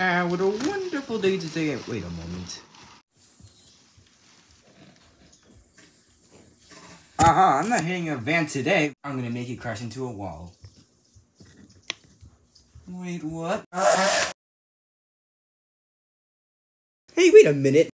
And what a wonderful day today. Wait a moment. Aha, I'm not hitting a van today. I'm gonna make it crash into a wall. Wait, what? Uh-uh. Hey, wait a minute.